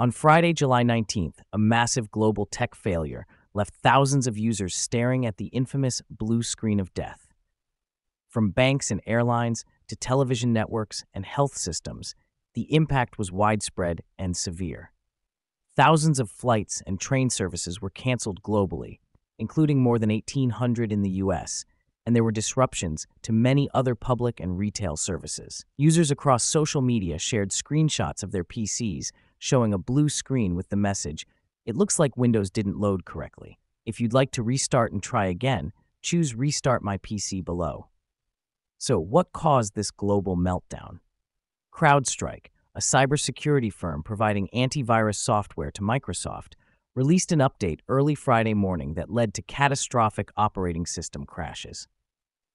On Friday, July 19th, a massive global tech failure left thousands of users staring at the infamous blue screen of death. From banks and airlines to television networks and health systems, the impact was widespread and severe. Thousands of flights and train services were canceled globally, including more than 1,800 in the US, and there were disruptions to many other public and retail services. Users across social media shared screenshots of their PCs showing a blue screen with the message, It looks like Windows didn't load correctly. If you'd like to restart and try again, choose Restart My PC below. So, what caused this global meltdown? CrowdStrike, a cybersecurity firm providing antivirus software to Microsoft, released an update early Friday morning that led to catastrophic operating system crashes.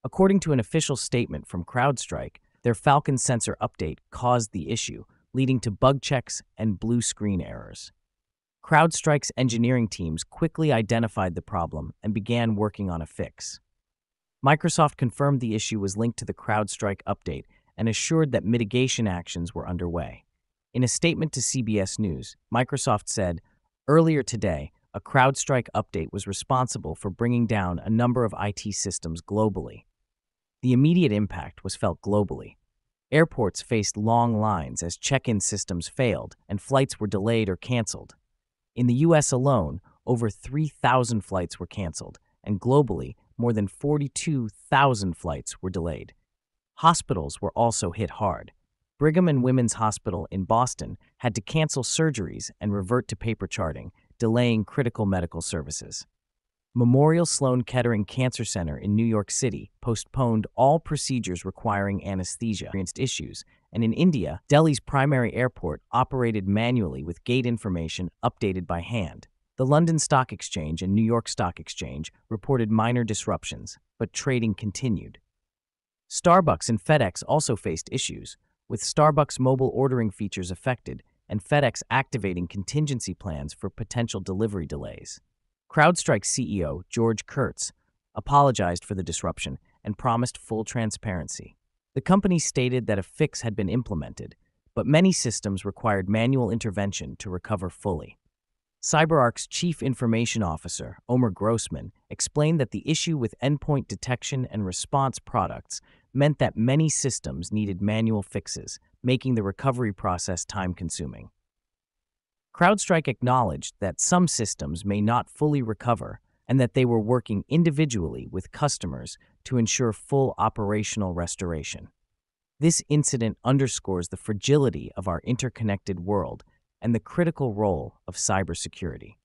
According to an official statement from CrowdStrike, their Falcon sensor update caused the issue, leading to bug checks and blue screen errors. CrowdStrike's engineering teams quickly identified the problem and began working on a fix. Microsoft confirmed the issue was linked to the CrowdStrike update and assured that mitigation actions were underway. In a statement to CBS News, Microsoft said, Earlier today, a CrowdStrike update was responsible for bringing down a number of IT systems globally. The immediate impact was felt globally. Airports faced long lines as check in systems failed and flights were delayed or canceled. In the US alone, over 3,000 flights were canceled, and globally, more than 42,000 flights were delayed. Hospitals were also hit hard. Brigham and Women's Hospital in Boston had to cancel surgeries and revert to paper charting, delaying critical medical services. Memorial Sloan Kettering Cancer Center in New York City postponed all procedures requiring anesthesia against issues, and in India, Delhi's primary airport operated manually with gate information updated by hand. The London Stock Exchange and New York Stock Exchange reported minor disruptions, but trading continued. Starbucks and FedEx also faced issues, with Starbucks mobile ordering features affected and FedEx activating contingency plans for potential delivery delays. CrowdStrike CEO George Kurtz apologized for the disruption and promised full transparency. The company stated that a fix had been implemented, but many systems required manual intervention to recover fully. CyberArk's chief information officer, Omer Grossman, explained that the issue with endpoint detection and response products meant that many systems needed manual fixes, making the recovery process time consuming. CrowdStrike acknowledged that some systems may not fully recover and that they were working individually with customers to ensure full operational restoration. This incident underscores the fragility of our interconnected world and the critical role of cybersecurity.